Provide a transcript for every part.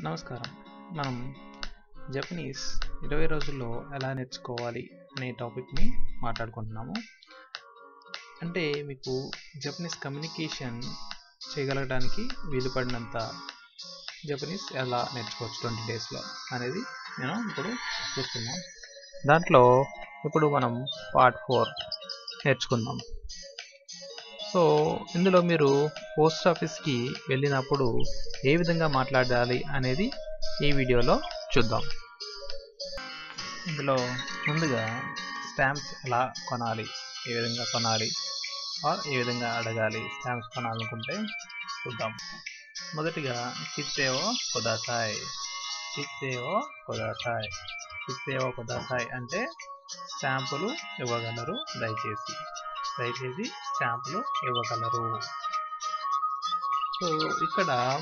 నమస్కారం. మనం జపనీస్ ఇరవై రోజుల్లో ఎలా నేర్చుకోవాలి అనే టాపిక్ని మాట్లాడుకుంటున్నాము. అంటే మీకు జపనీస్ కమ్యూనికేషన్ చేయగలగడానికి వీలు పడినంత జపనీస్ ఎలా నేర్చుకోవచ్చు ట్వంటీ డేస్లో అనేది నేను ఇప్పుడు చూస్తున్నాం దాంట్లో ఇప్పుడు మనం పార్ట్ ఫోర్ నేర్చుకుందాం. సో ఇందులో మీరు పోస్ట్ ఆఫీస్కి వెళ్ళినప్పుడు ఏ విధంగా మాట్లాడాలి అనేది ఈ వీడియోలో చూద్దాం. ఇందులో ముందుగా స్టాంప్స్ ఎలా కొనాలి ఏ విధంగా కొనాలి ఆర్ ఏ విధంగా అడగాలి స్టాంప్స్ కొనాలనుకుంటే చూద్దాం. మొదటిగా కిత్తేవో కుదాసాయ్ కిత్తేవో కుదాసాయ్ కిత్తేవో కుదాసాయ్ అంటే స్టాంపులు ఇవ్వగలరు దయచేసి. దయచేసి స్టాంపులు ఇవ్వగలరు. సో ఇక్కడ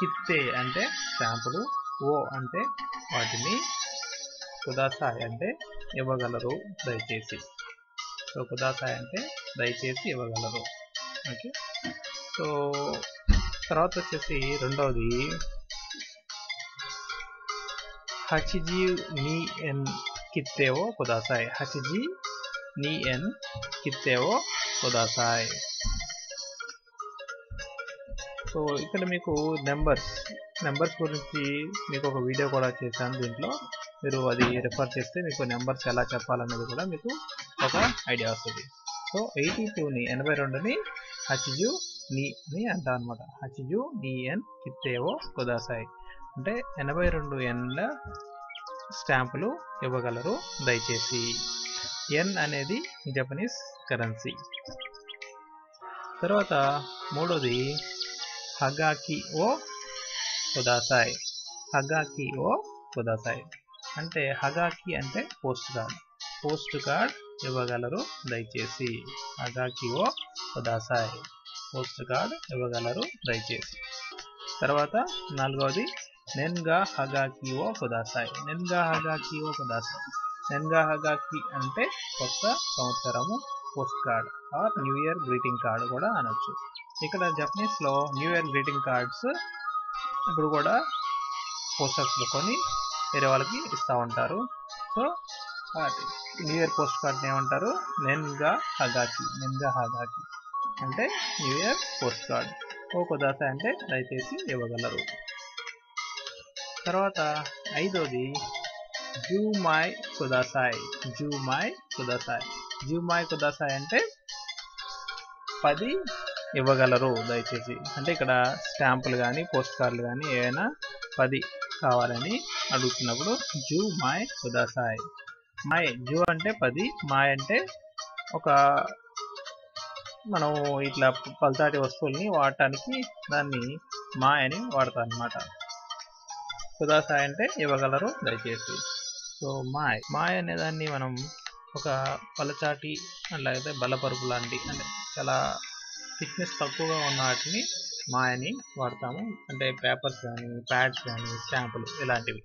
కిత్తే అంటే స్టాంపులు ఓ అంటే వాటిని కుదాసాయ్ అంటే ఇవ్వగలరు దయచేసి. సో కుదాసాయ్ అంటే దయచేసి ఇవ్వగలరు. ఓకే. సో తర్వాత వచ్చేసి రెండవది. హచిజీ నీ ఎన్ కిత్తేవో కుదాసాయ్. హచిజీ నీ ఎన్ కిత్తేవో సో ఇక్కడ మీకు నెంబర్స్ నెంబర్స్ గురించి మీకు ఒక వీడియో కూడా చేశాను దీంట్లో. మీరు అది రిఫర్ చేస్తే మీకు నెంబర్స్ ఎలా చెప్పాలన్నది కూడా మీకు ఒక ఐడియా వస్తుంది. సో ఎయిటీ టూని ఎనభై రెండుని హచ్జు నీ అని అంటాం అనమాట హచ్జు నీ ఎన్ కిత్తేవో కుదాసాయి. అంటే ఎనభై రెండు ఎన్ల స్టాంపులు ఇవ్వగలరు దయచేసి. ఎన్ అనేది జపనీస్ కరెన్సీ తర్వాత మూడోది హగాకి ఓ కుదాసాయ్ హగాకి ఓ కుదాసాయ్ అంటే హగాకి అంటే పోస్ట్ కార్డ్ పోస్ట్ కార్డ్ ఇవ్వగలరు దయచేసి. హగాకి ఓ కుదాసాయ్ పోస్ట్ కార్డ్ ఇవ్వగలరు దయచేసి. తర్వాత నాలుగవది నెన్గా హగాకి ఓ కుదాసాయ్ నెన్గా హగాకి ఓ కుదాసాయ్ నెన్గా హగాకి అంటే కొత్త సంవత్సరము post card or new year greeting card కూడా అనొచ్చు. ఇక్కడ జపనీస్లో న్యూ ఇయర్ గ్రీటింగ్ కార్డ్స్ ఇప్పుడు కూడా పోస్టర్స్లో కొని వేరే వాళ్ళకి ఇస్తూ ఉంటారు. సో న్యూ ఇయర్ పోస్ట్ కార్డ్ని ఏమంటారు? నెన్గా హగాకి నెన్గా హగాకి అంటే న్యూ ఇయర్ పోస్ట్ కార్డ్. ఓ దశ అంటే దయచేసి ఇవ్వగలరు. తర్వాత ఐదోది జూమాయ్ కుదాసాయ్. జూమాయ్ కుదాసాయ్. జూమాయ్ కుదాసాయ్ అంటే పది ఇవ్వగలరు దయచేసి. అంటే ఇక్కడ స్టాంపులు కానీ పోస్ట్ కార్డులు కానీ ఏవైనా పది కావాలని అడుగుతున్నప్పుడు జూ మాయ్ కుదాసాయ్. మాయ్ జూ అంటే పది మాయ్ అంటే ఒక మనం ఇట్లా పల్తాటి వస్తువుల్ని వాడటానికి దాన్ని మాయ్ అని వాడతారు అనమాట కుదాసాయ్ అంటే ఇవ్వగలరు దయచేసి. సో మాయ్. మాయ్ అనే దాన్ని మనం ఒక పలచాటి లేకపోతే బలపరుపు లాంటి అంటే చాలా థిక్నెస్ తక్కువగా ఉన్న వాటిని మాయని వాడతాము. అంటే పేపర్స్ కానీ ప్యాడ్స్ కానీ స్టాంపులు ఇలాంటివి.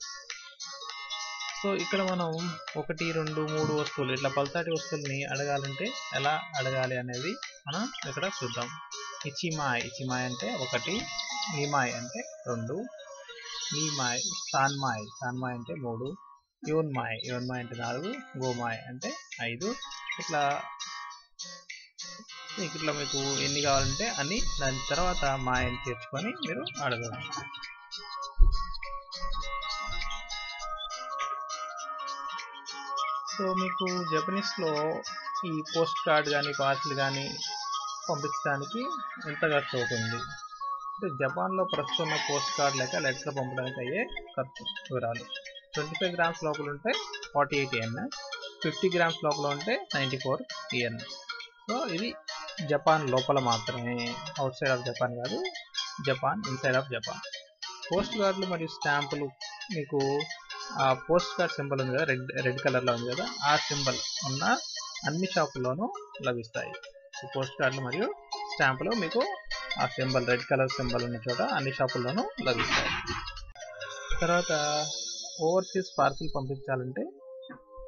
సో ఇక్కడ మనం ఒకటి రెండు మూడు వస్తువులు ఇట్లా పలచాటి వస్తువుల్ని అడగాలంటే ఎలా అడగాలి అనేది మనం ఇక్కడ చూద్దాం. ఇచిమాయ్ ఇచిమాయ్ అంటే ఒకటి నీమాయ్ అంటే రెండు నీమాయ్ సాన్మాయ్ సాన్మాయ్ అంటే మూడు యోన్మాయ్ యోన్మాయ్ అంటే నాలుగు గోమాయ్ అంటే ఐదు. ఇట్లా మీకు ఇట్లా మీకు ఎన్ని కావాలంటే అన్ని దాని తర్వాత మాయని చేర్చుకొని మీరు అడగవచ్చు సో మీకు జపనీస్లో ఈ పోస్ట్ కార్డ్ కానీ పార్సల్ కానీ పంపించడానికి ఎంత ఖర్చు అవుతుంది అంటే జపాన్లో ప్రస్తుతం ఉన్న పోస్ట్ కార్డ్ లేక లెటర్ పంపడానికి అయ్యే ఖర్చు వివరాలు. ట్వంటీ ఫైవ్ గ్రామ్స్ లోపల ఉంటే forty eight yen fifty grams లోపల ఉంటే నైంటీ ఫోర్ ఎన్. సో ఇది జపాన్ లోపల మాత్రమే. అవుట్ సైడ్ ఆఫ్ జపాన్ కాదు Japan inside of Japan. Post కార్డులు మరియు స్టాంపులు మీకు ఆ పోస్ట్ కార్డ్ సింబల్ ఉంది కదా రెడ్ రెడ్ కలర్లో ఉంది కదా ఆ సింబల్ ఉన్న అన్ని షాపుల్లోనూ లభిస్తాయి. పోస్ట్ కార్డులు మరియు స్టాంపులు మీకు ఆ సింబల్ రెడ్ కలర్ సింబల్ ఉన్న చోట అన్ని షాపుల్లోనూ లభిస్తాయి. తర్వాత ఓవర్సీస్ పార్సిల్ పంపించాలంటే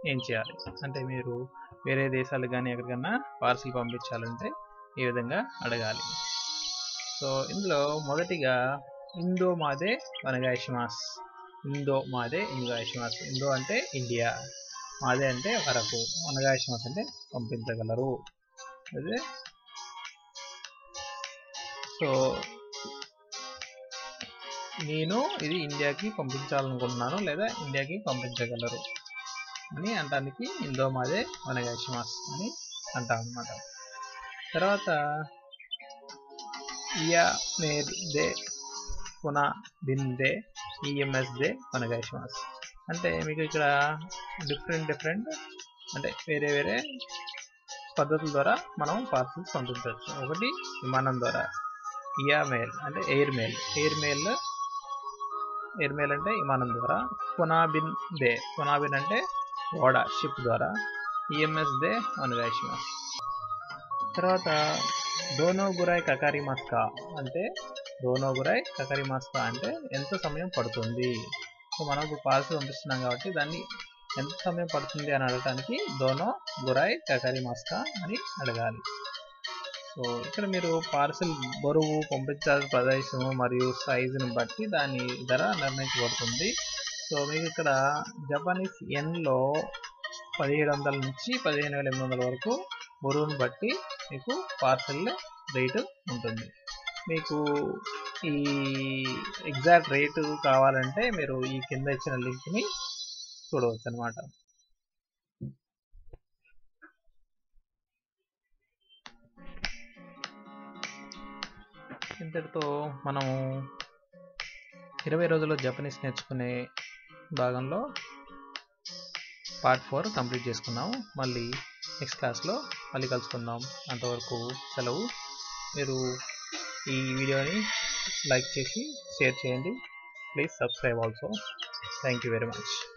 ఏం చేయాలి? అంటే మీరు వేరే దేశాలకు కానీ ఎక్కడికన్నా పార్సిల్ పంపించాలంటే ఈ విధంగా అడగాలి? సో ఇందులో మొదటిగా ఇందో మాదే వనగాయిషిమాస్. ఇందో మాదే ఇంగాయిషిమాస్ ఇందో అంటే ఇండియా. మాదే అంటే వరకు. వనగాయిషిమాస్ అంటే పంపించగలరు. అదే సో నేను ఇది ఇండియాకి పంపించాలనుకుంటున్నాను లేదా ఇండియాకి పంపించగలరు అని అంటానికి ఇందో మాదే వనగాషిమాస్ అని అంటాం అనమాట తర్వాత ఇయా మేర్ దే పునా బిన్ దే ఈఎంఎస్ దే వనగాషిమాస్ అంటే మీకు ఇక్కడ డిఫరెంట్ డిఫరెంట్ అంటే వేరే వేరే పద్ధతుల ద్వారా మనం పార్సల్స్ పంపించవచ్చు. ఒకటి విమానం ద్వారా. ఇయా అంటే air mail air mail air mail అంటే విమానం ద్వారా. కొనాబిన్ దే. కొనాబిన్ అంటే ఓడ షిప్ ద్వారా. ఈఎంఎస్ దే వనగాషిమాస్ తర్వాత దోనోగురాయ్ కకారి మాస్కా అంటే దోనోగురాయ్ కకారి మాస్కా అంటే ఎంత సమయం పడుతుంది? సో మనం ఇప్పుడు పాలసీ పంపిస్తున్నాం కాబట్టి దాన్ని ఎంత సమయం పడుతుంది అని అడగడానికి డోనో గురాయ్ కకారి మాస్కా అని అడగాలి. సో ఇక్కడ మీరు పార్సిల్ బరువు పంపించాల్సిన ప్రదేశము మరియు సైజుని బట్టి దాని ధర నిర్ణయించబడుతుంది. సో మీకు ఇక్కడ జపనీస్ ఎన్లో పదిహేడు వందల నుంచి పదిహేను వేల ఎనిమిది వందల వరకు బరువును బట్టి మీకు పార్సల్ రేటు ఉంటుంది. మీకు ఈ ఎగ్జాక్ట్ రేటు కావాలంటే మీరు ఈ కింద ఇచ్చిన లింక్ని చూడవచ్చు అనమాట ఇంతటితో మనము ఇరవై రోజుల్లో జపనీస్ నేర్చుకునే భాగంలో పార్ట్ ఫోర్ కంప్లీట్ చేసుకున్నాము. మళ్ళీ నెక్స్ట్ క్లాస్లో మళ్ళీ కలుసుకుందాం. అంతవరకు సెలవు. మీరు ఈ వీడియోని లైక్ చేసి షేర్ చేయండి. Please subscribe also. Thank you very much.